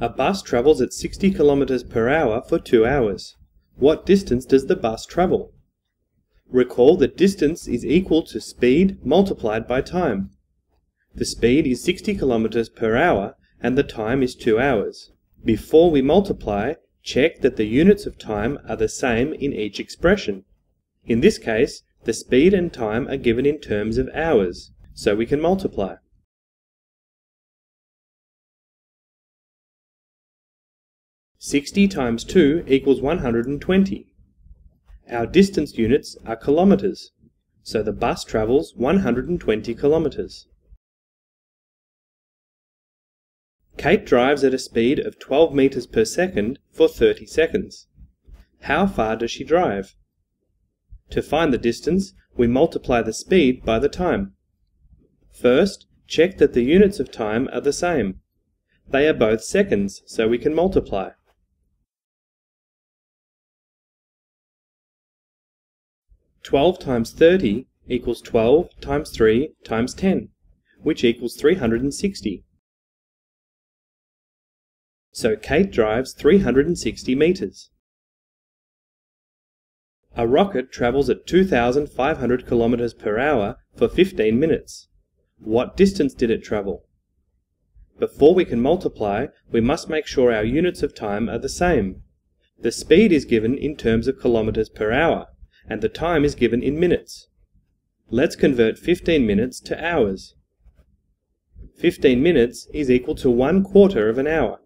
A bus travels at 60 kilometers per hour for 2 hours. What distance does the bus travel? Recall that distance is equal to speed multiplied by time. The speed is 60 kilometers per hour and the time is 2 hours. Before we multiply, check that the units of time are the same in each expression. In this case, the speed and time are given in terms of hours, so we can multiply. Sixty times two equals one hundred and twenty. Our distance units are kilometers, so the bus travels 120 kilometers. Kate drives at a speed of 12 meters per second for 30 seconds. How far does she drive? To find the distance, we multiply the speed by the time. First, check that the units of time are the same. They are both seconds, so we can multiply. 12 times 30 equals 12 times 3 times 10, which equals 360. So Kate drives 360 meters. A rocket travels at 2,500 kilometers per hour for 15 minutes. What distance did it travel? Before we can multiply, we must make sure our units of time are the same. The speed is given in terms of kilometers per hour, and the time is given in minutes. Let's convert 15 minutes to hours. 15 minutes is equal to one quarter of an hour.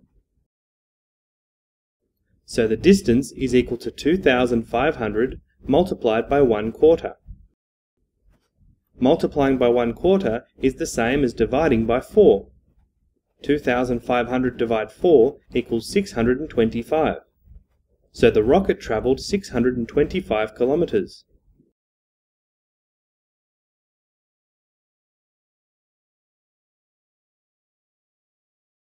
So the distance is equal to 2,500 multiplied by one quarter. Multiplying by one quarter is the same as dividing by 4. 2,500 divided 4 equals 625 so the rocket traveled 625 kilometers.